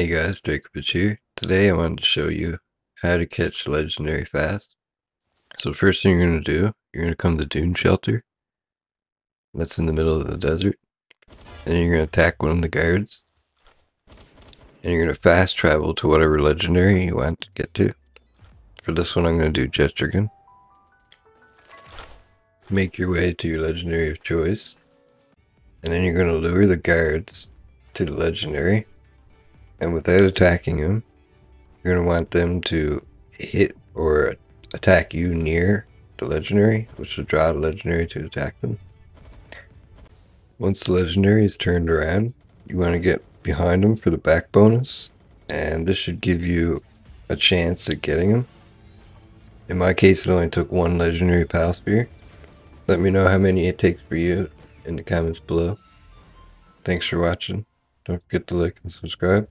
Hey guys, Drakoviche here. Today I wanted to show you how to catch legendary fast. So first thing you're going to do, you're going to come to the Dune Shelter. That's in the middle of the desert. Then you're going to attack one of the guards. And you're going to fast travel to whatever legendary you want to get to. For this one I'm going to do Jetragon. Make your way to your legendary of choice. And then you're going to lure the guards to the legendary and without attacking them, you're going to want them to hit or attack you near the legendary, which will draw the legendary to attack them. Once the legendary is turned around, you want to get behind them for the back bonus, and this should give you a chance at getting them. In my case, it only took one legendary pal sphere. Let me know how many it takes for you in the comments below. Thanks for watching. Don't forget to like and subscribe.